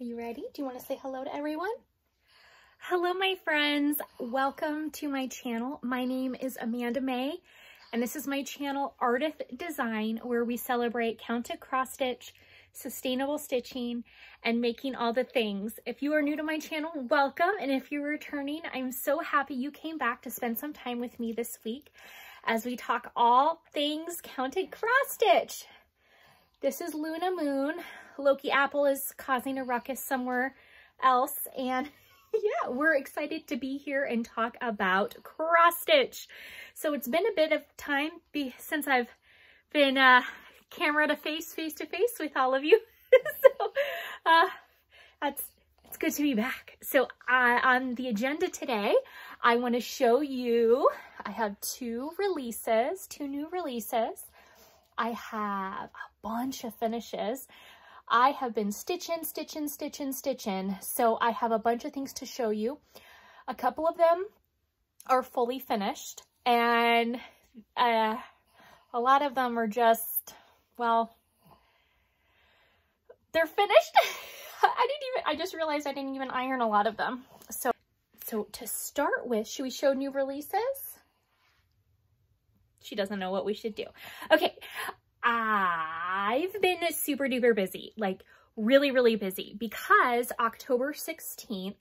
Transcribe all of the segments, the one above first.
Are you ready? Do you want to say hello to everyone? Hello, my friends. Welcome to my channel. My name is Amanda Mae, and this is my channel, Ardith Design, where we celebrate counted cross stitch, sustainable stitching, and making all the things. If you are new to my channel, welcome. And if you're returning, I'm so happy you came back to spend some time with me this week as we talk all things counted cross stitch. This is Luna Moon. Loki Apple is causing a ruckus somewhere else. And yeah, we're excited to be here and talk about cross stitch. So it's been a bit of time be since I've been uh, camera to face, face to face with all of you. so uh, that's it's good to be back. So uh, on the agenda today, I want to show you, I have two releases, two new releases. I have a bunch of finishes. I have been stitching, stitching, stitching, stitching. So I have a bunch of things to show you. A couple of them are fully finished and uh, a lot of them are just, well, they're finished. I didn't even, I just realized I didn't even iron a lot of them. So, so to start with, should we show new releases? She doesn't know what we should do. Okay, I've been super duper busy, like really, really busy because October 16th,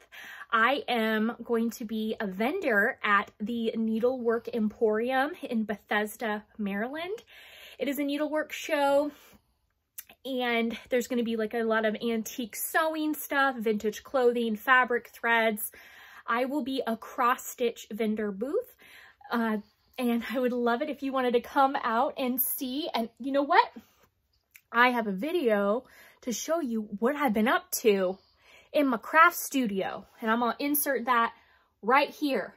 I am going to be a vendor at the Needlework Emporium in Bethesda, Maryland. It is a needlework show and there's going to be like a lot of antique sewing stuff, vintage clothing, fabric threads. I will be a cross stitch vendor booth. Uh, and I would love it if you wanted to come out and see. And you know what? I have a video to show you what I've been up to in my craft studio. And I'm to insert that right here.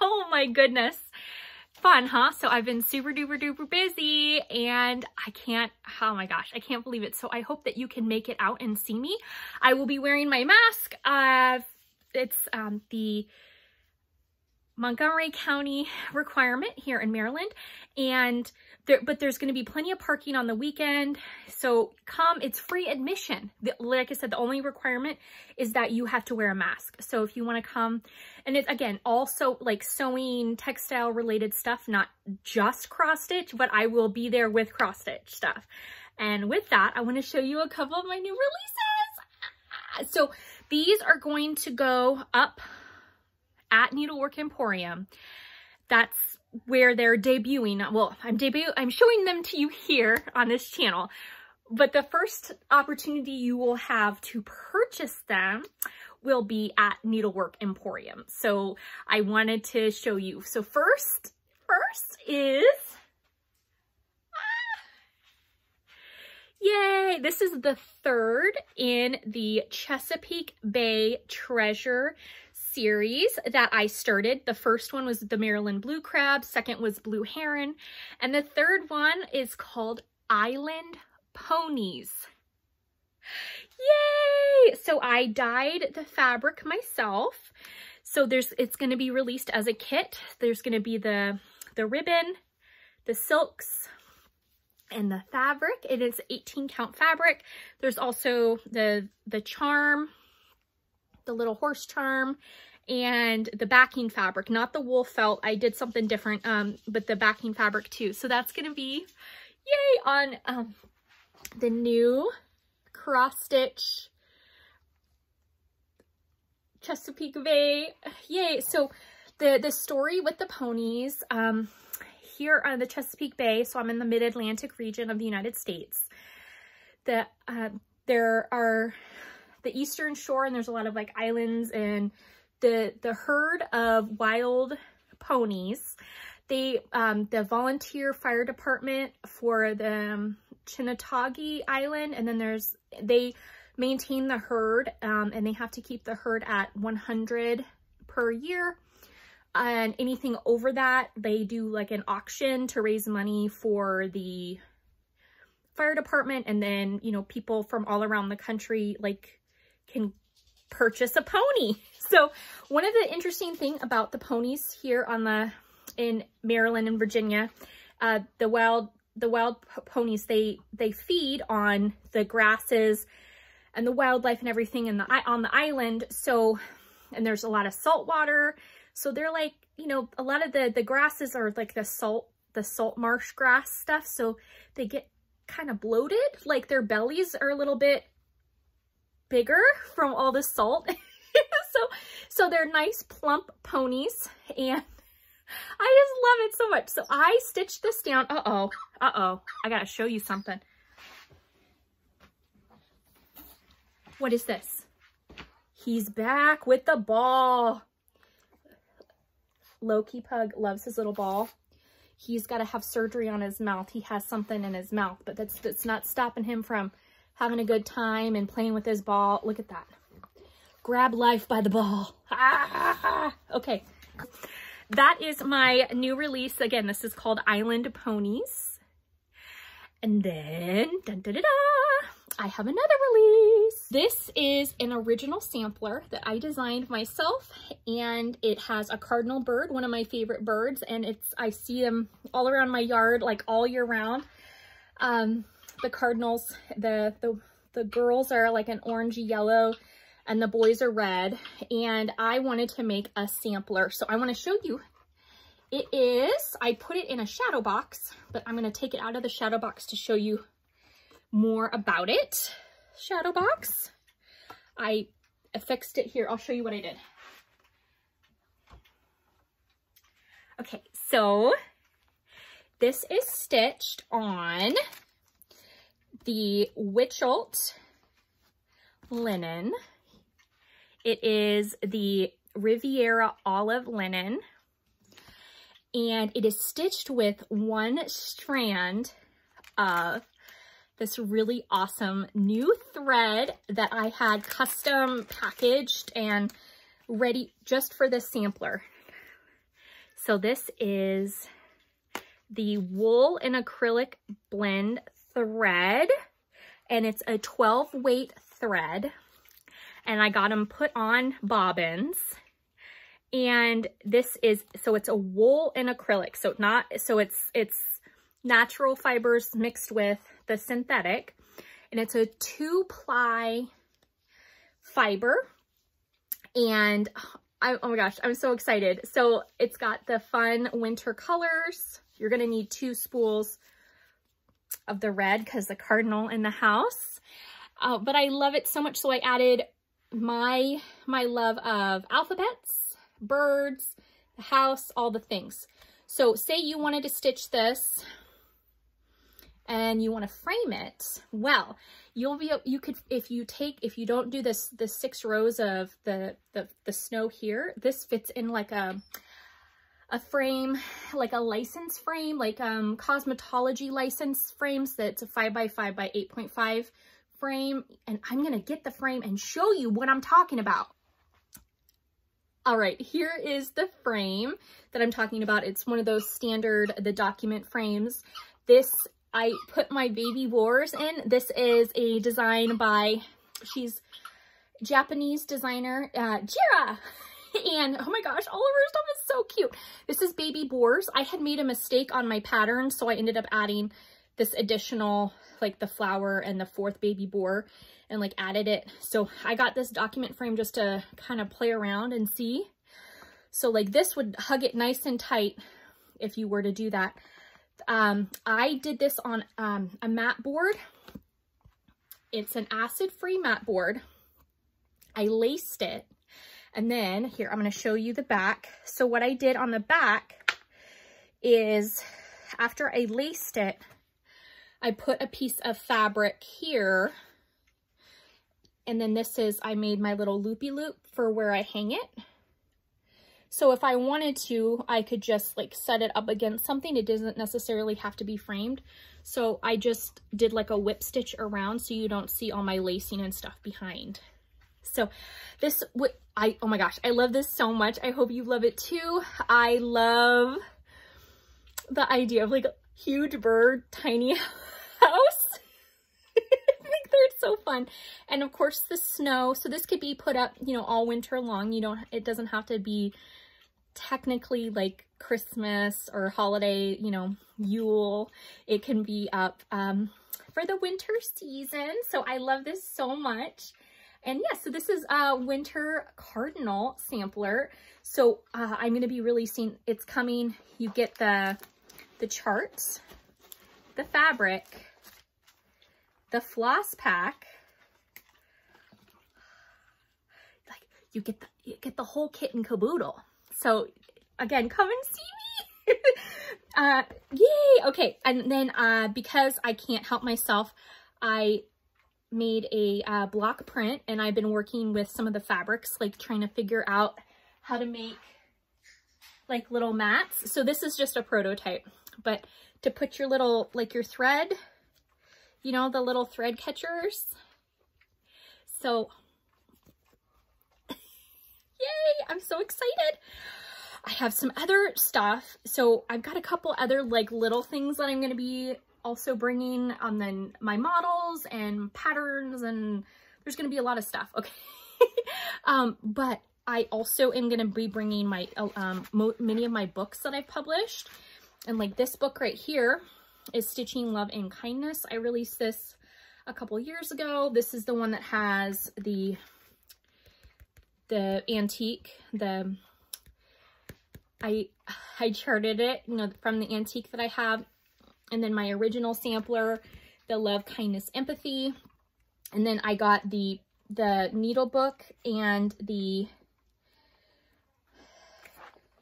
Oh my goodness fun, huh? So I've been super duper duper busy and I can't, oh my gosh, I can't believe it. So I hope that you can make it out and see me. I will be wearing my mask. Uh, it's um, the Montgomery County requirement here in Maryland. And there, but there's going to be plenty of parking on the weekend. So come, it's free admission. The, like I said, the only requirement is that you have to wear a mask. So if you want to come, and it's again, also like sewing, textile related stuff, not just cross stitch, but I will be there with cross stitch stuff. And with that, I want to show you a couple of my new releases. So these are going to go up at Needlework Emporium. That's where they're debuting. Well, I'm debut I'm showing them to you here on this channel. But the first opportunity you will have to purchase them will be at Needlework Emporium. So I wanted to show you. So first, first is, ah, yay, this is the third in the Chesapeake Bay Treasure series that I started. The first one was the Maryland Blue Crab, second was Blue Heron, and the third one is called Island Ponies. Yay! So I dyed the fabric myself. So there's it's going to be released as a kit. There's going to be the the ribbon, the silks, and the fabric. It is 18 count fabric. There's also the the charm, the little horse charm, and the backing fabric, not the wool felt. I did something different, um, but the backing fabric too. So that's going to be, yay, on um, the new cross stitch Chesapeake Bay. Yay. So the, the story with the ponies, um, here on the Chesapeake Bay, so I'm in the mid-Atlantic region of the United States. that uh, there are the eastern shore and there's a lot of like islands and the, the herd of wild ponies. They, um, the volunteer fire department for the um, Chincoteague Island, and then there's, they maintain the herd, um, and they have to keep the herd at 100 per year. And anything over that, they do like an auction to raise money for the fire department. And then, you know, people from all around the country, like, can purchase a pony. So one of the interesting thing about the ponies here on the, in Maryland and Virginia, uh, the wild, the wild ponies, they, they feed on the grasses and the wildlife and everything in the, on the island. So, and there's a lot of salt water. So they're like, you know, a lot of the, the grasses are like the salt, the salt marsh grass stuff. So they get kind of bloated, like their bellies are a little bit bigger from all the salt. so, so they're nice plump ponies and I just love it so much. So I stitched this down. Uh-oh, uh-oh, I gotta show you something. What is this? He's back with the ball. Loki Pug loves his little ball. He's got to have surgery on his mouth. He has something in his mouth, but that's, that's not stopping him from having a good time and playing with his ball. Look at that. Grab life by the ball. Ah! Okay. That is my new release. Again, this is called Island Ponies. And then, dun, dun, dun, I have another release. This is an original sampler that I designed myself and it has a cardinal bird, one of my favorite birds, and it's I see them all around my yard like all year round. Um, the cardinals, the, the, the girls are like an orangey yellow and the boys are red and I wanted to make a sampler. So I want to show you. It is, I put it in a shadow box, but I'm going to take it out of the shadow box to show you more about it. Shadow box. I affixed it here. I'll show you what I did. Okay, so this is stitched on the Wichelt linen. It is the Riviera olive linen and it is stitched with one strand of this really awesome new thread that I had custom packaged and ready just for this sampler. So this is the wool and acrylic blend thread and it's a 12 weight thread and I got them put on bobbins and this is so it's a wool and acrylic so not so it's it's natural fibers mixed with the synthetic. And it's a two ply fiber. And I, oh my gosh, I'm so excited. So it's got the fun winter colors. You're to need two spools of the red because the cardinal in the house. Uh, but I love it so much. So I added my, my love of alphabets, birds, the house, all the things. So say you wanted to stitch this and you want to frame it, well, you'll be, you could, if you take, if you don't do this, the six rows of the, the, the snow here, this fits in like a, a frame, like a license frame, like um, cosmetology license frames that's a 5 by 5 by 8.5 frame. And I'm going to get the frame and show you what I'm talking about. All right, here is the frame that I'm talking about. It's one of those standard, the document frames. This I put my baby boars in. This is a design by, she's Japanese designer, uh, Gera. And oh my gosh, all of her stuff is so cute. This is baby boars. I had made a mistake on my pattern, so I ended up adding this additional, like the flower and the fourth baby boar and like added it. So I got this document frame just to kind of play around and see. So like this would hug it nice and tight if you were to do that. Um, I did this on um, a mat board. It's an acid-free mat board. I laced it. And then here, I'm going to show you the back. So what I did on the back is after I laced it, I put a piece of fabric here. And then this is, I made my little loopy loop for where I hang it. So if I wanted to, I could just like set it up against something. It doesn't necessarily have to be framed. So I just did like a whip stitch around so you don't see all my lacing and stuff behind. So this, I, oh my gosh, I love this so much. I hope you love it too. I love the idea of like a huge bird, tiny house. I think they're so fun. And of course the snow. So this could be put up, you know, all winter long. You don't, it doesn't have to be technically like Christmas or holiday, you know, Yule. It can be up um, for the winter season. So I love this so much. And yeah, so this is a winter cardinal sampler. So uh, I'm going to be releasing, it's coming, you get the, the charts, the fabric, the floss pack, like you get the, you get the whole kit and caboodle. So again, come and see me. uh, yay. Okay. And then, uh, because I can't help myself, I made a uh, block print and I've been working with some of the fabrics, like trying to figure out how to make like little mats. So this is just a prototype, but to put your little, like your thread, you know, the little thread catchers. So, yay, I'm so excited. I have some other stuff. So I've got a couple other like little things that I'm going to be also bringing on then my models and patterns and there's going to be a lot of stuff. Okay. um, but I also am going to be bringing my, um, many of my books that I've published. And like this book right here is Stitching Love and Kindness. I released this a couple years ago. This is the one that has the, the antique, the, I, I charted it, you know, from the antique that I have and then my original sampler, the Love, Kindness, Empathy. And then I got the, the needle book and the,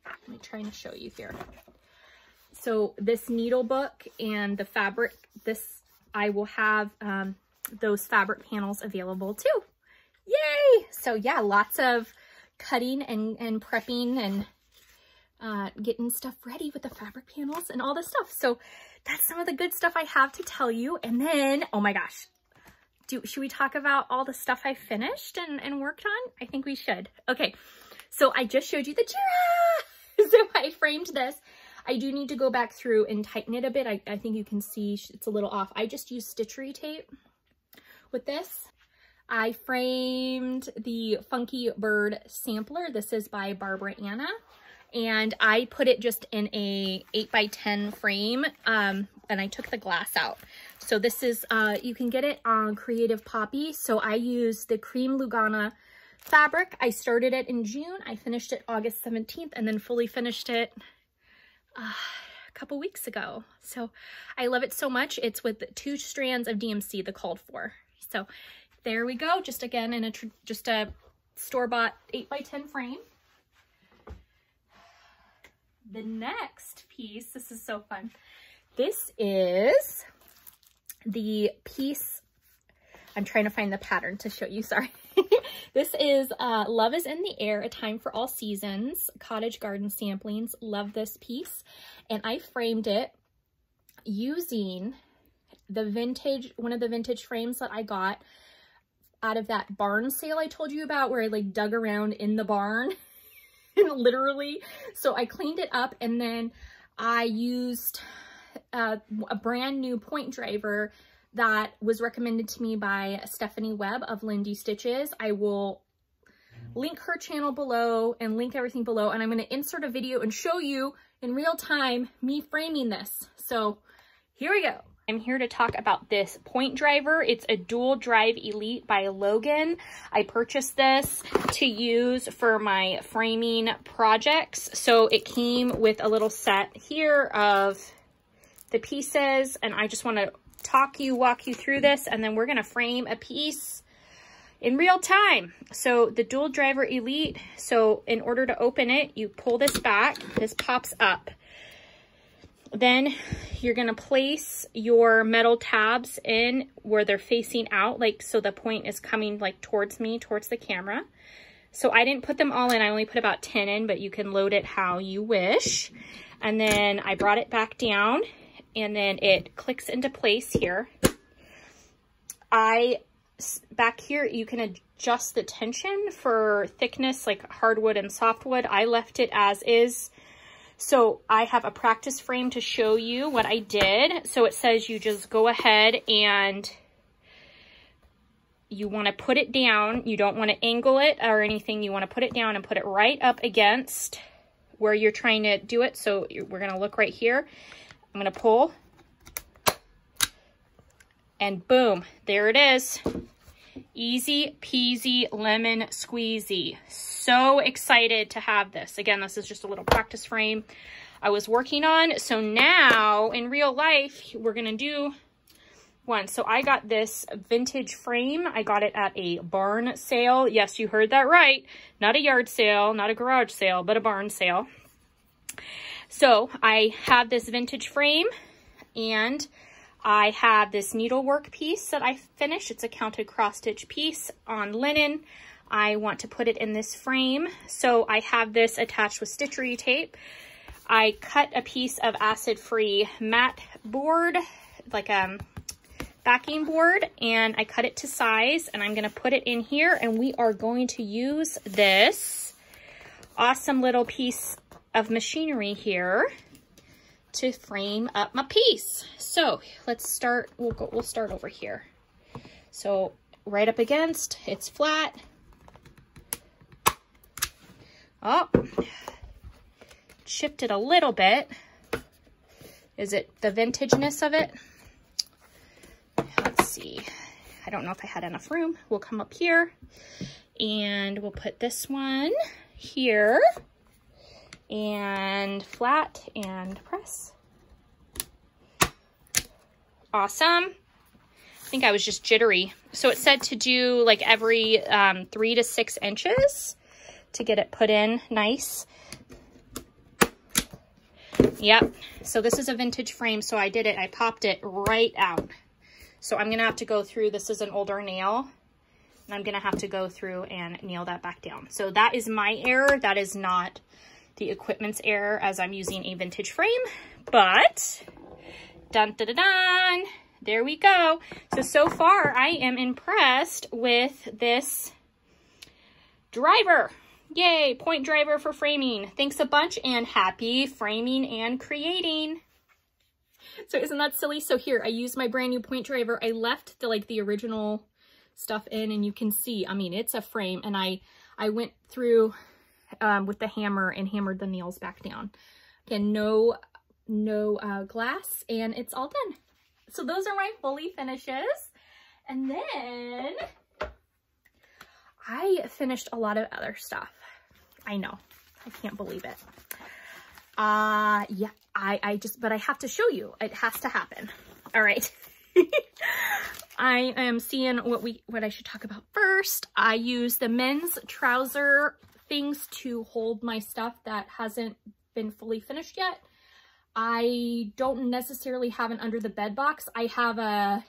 let me try and show you here. So this needle book and the fabric, this, I will have um, those fabric panels available too. Yay! So yeah, lots of cutting and, and prepping and uh, getting stuff ready with the fabric panels and all this stuff. So that's some of the good stuff I have to tell you. And then, oh my gosh, do should we talk about all the stuff I finished and, and worked on? I think we should. Okay, so I just showed you the giraffe. so I framed this. I do need to go back through and tighten it a bit. I, I think you can see it's a little off. I just used stitchery tape with this. I framed the Funky Bird sampler. This is by Barbara Ana and I put it just in a 8 by 10 frame um, and I took the glass out. So this is, uh, you can get it on Creative Poppy. So I use the Cream Lugana fabric. I started it in June. I finished it August 17th and then fully finished it uh, a couple weeks ago. So I love it so much. It's with two strands of DMC, the called for. So there we go. Just again, in a just a store-bought 8 by 10 frame the next piece, this is so fun. This is the piece, I'm trying to find the pattern to show you, sorry. this is uh, Love is in the Air, A Time for All Seasons, Cottage Garden Samplings. Love this piece. And I framed it using the vintage, one of the vintage frames that I got out of that barn sale I told you about where I like dug around in the barn literally. So I cleaned it up and then I used uh, a brand new point driver that was recommended to me by Stephanie Webb of Lindy Stitches. I will link her channel below and link everything below and I'm going to insert a video and show you in real time me framing this. So here we go. I'm here to talk about this point driver. It's a dual drive elite by Logan. I purchased this to use for my framing projects. So it came with a little set here of the pieces and I just want to talk you, walk you through this and then we're going to frame a piece in real time. So the dual driver elite, so in order to open it, you pull this back, this pops up. Then you're going to place your metal tabs in where they're facing out, like so the point is coming like towards me, towards the camera. So I didn't put them all in. I only put about 10 in, but you can load it how you wish. And then I brought it back down and then it clicks into place here. I, back here, you can adjust the tension for thickness like hardwood and softwood. I left it as is so I have a practice frame to show you what I did. So it says you just go ahead and you want to put it down. You don't want to angle it or anything. You want to put it down and put it right up against where you're trying to do it. So we're going to look right here. I'm going to pull and boom, there it is. Easy peasy lemon squeezy. So excited to have this. Again, this is just a little practice frame I was working on. So now in real life, we're to do one. So I got this vintage frame. I got it at a barn sale. Yes, you heard that right. Not a yard sale, not a garage sale, but a barn sale. So I have this vintage frame and I have this needlework piece that I finished. It's a counted cross stitch piece on linen. I want to put it in this frame. So I have this attached with stitchery tape. I cut a piece of acid-free mat board, like a backing board, and I cut it to size, and I'm gonna put it in here, and we are going to use this awesome little piece of machinery here to frame up my piece. So let's start, we'll go, we'll start over here. So right up against, it's flat. Oh, shifted a little bit. Is it the vintageness of it? Let's see. I don't know if I had enough room. We'll come up here and we'll put this one here and flat and press. Awesome. I think I was just jittery. So it said to do like every um, three to six inches to get it put in nice. Yep. So this is a vintage frame. So I did it. I popped it right out. So I'm going to have to go through. This is an older nail. And I'm going to have to go through and nail that back down. So that is my error. That is not the equipment's error as I'm using a vintage frame. But, dun dun dun dun, there we go. So, so far I am impressed with this driver. Yay, point driver for framing. Thanks a bunch and happy framing and creating. So isn't that silly? So here, I used my brand new point driver. I left the like the original stuff in and you can see, I mean, it's a frame and I, I went through um, with the hammer and hammered the nails back down. Again, no, no uh, glass and it's all done. So those are my fully finishes. And then I finished a lot of other stuff. I know. I can't believe it. Uh, yeah, I, I just, but I have to show you. It has to happen. All right. I am seeing what we, what I should talk about first. I use the men's trouser things to hold my stuff that hasn't been fully finished yet. I don't necessarily have an under the bed box. I have a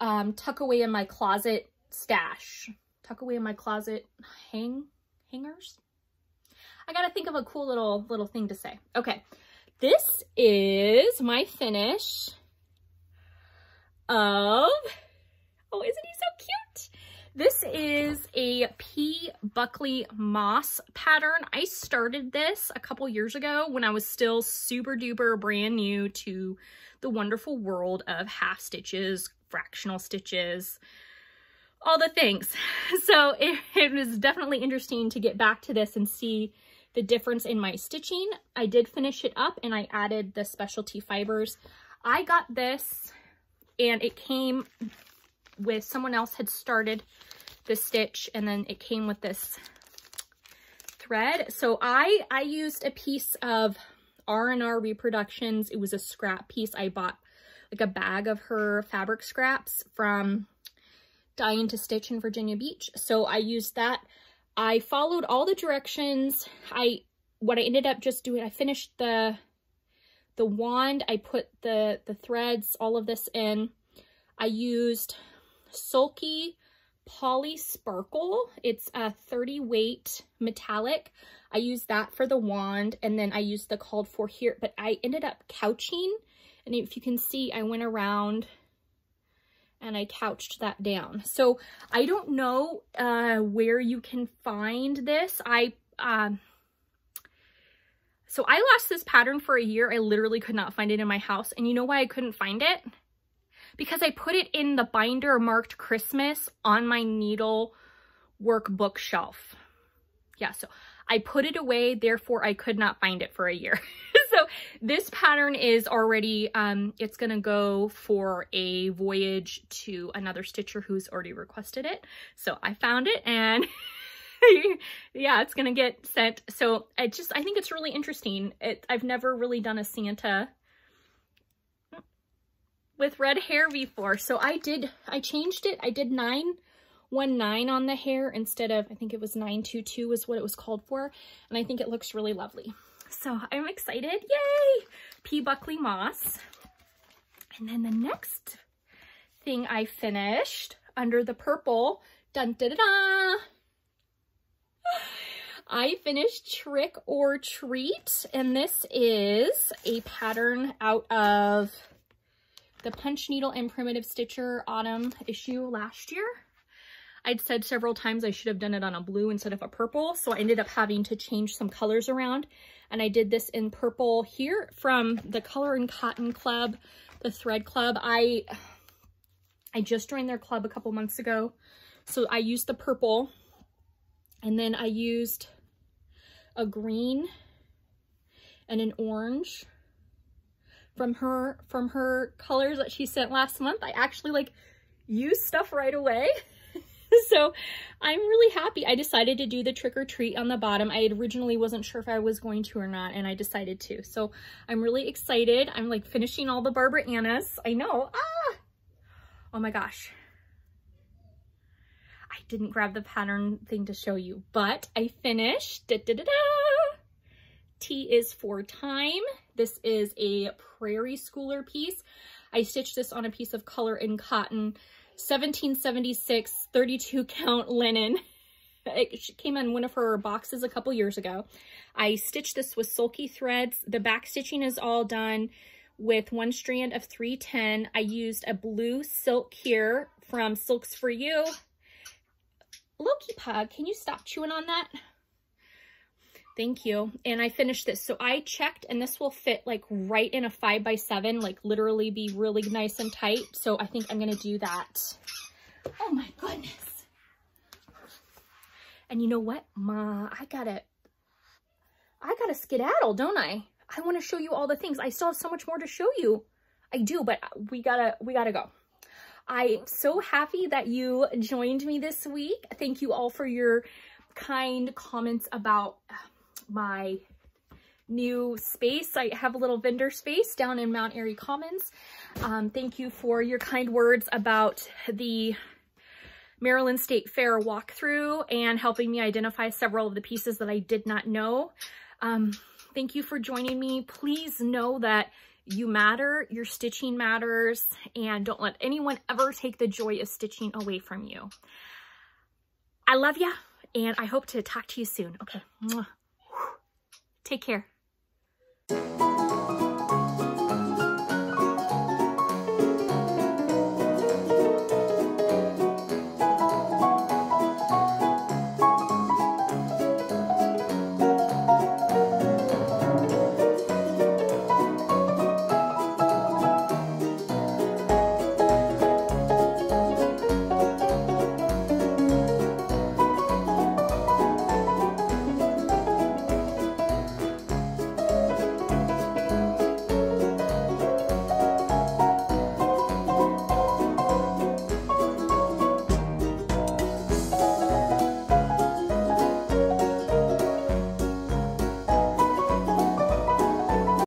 um, tuck away in my closet stash. Tuck away in my closet hang hangers. I gotta think of a cool little little thing to say. Okay, this is my finish of, oh, isn't he so cute? This is a P. Buckley Moss pattern. I started this a couple years ago when I was still super duper brand new to the wonderful world of half stitches, fractional stitches, all the things. So it, it was definitely interesting to get back to this and see the difference in my stitching. I did finish it up and I added the specialty fibers. I got this and it came with someone else had started the stitch and then it came with this thread. So I, I used a piece of R&R Reproductions. It was a scrap piece. I bought like a bag of her fabric scraps from Dyeing to Stitch in Virginia Beach. So I used that. I followed all the directions. I, what I ended up just doing, I finished the, the wand. I put the, the threads, all of this in. I used Sulky Poly Sparkle. It's a 30 weight metallic. I used that for the wand and then I used the called for here, but I ended up couching. And if you can see, I went around and I couched that down. So I don't know uh, where you can find this. I, um, so I lost this pattern for a year. I literally could not find it in my house. And you know why I couldn't find it? Because I put it in the binder marked Christmas on my needle workbook shelf. Yeah, so I put it away, therefore I could not find it for a year. so this pattern is already, um, it's going to go for a voyage to another stitcher who's already requested it. So I found it and yeah, it's going to get sent. So I just, I think it's really interesting. It, I've never really done a Santa with red hair before. So I did, I changed it. I did nine, one nine on the hair instead of, I think it was 922 is what it was called for. And I think it looks really lovely. So I'm excited. Yay! P. Buckley Moss. And then the next thing I finished under the purple, dun da da da, I finished Trick or Treat, and this is a pattern out of the Punch Needle and Primitive Stitcher autumn issue last year. I'd said several times I should have done it on a blue instead of a purple, so I ended up having to change some colors around. And I did this in purple here from the Color and Cotton Club, the Thread Club. I, I just joined their club a couple months ago, so I used the purple, and then I used a green and an orange from her from her colors that she sent last month. I actually like used stuff right away. so I'm really happy. I decided to do the trick or treat on the bottom. I originally wasn't sure if I was going to or not, and I decided to. So I'm really excited. I'm like finishing all the Barbara Annas. I know. Ah! Oh my gosh. I didn't grab the pattern thing to show you, but I finished. Da, da, da, T is for time. This is a Prairie Schooler piece. I stitched this on a piece of color and cotton, 1776, 32 count linen. It came in one of her boxes a couple years ago. I stitched this with sulky threads. The back stitching is all done with one strand of 310. I used a blue silk here from Silks For You. Loki Pug, can you stop chewing on that? Thank you. And I finished this. So I checked and this will fit like right in a five by seven, like literally be really nice and tight. So I think I'm going to do that. Oh my goodness. And you know what? Ma, I gotta, I gotta skedaddle, don't I? I want to show you all the things. I still have so much more to show you. I do, but we gotta, we gotta go. I'm so happy that you joined me this week. Thank you all for your kind comments about my new space. I have a little vendor space down in Mount Airy Commons. Um, thank you for your kind words about the Maryland State Fair walkthrough and helping me identify several of the pieces that I did not know. Um, thank you for joining me. Please know that you matter, your stitching matters, and don't let anyone ever take the joy of stitching away from you. I love you, and I hope to talk to you soon. Okay. Take care.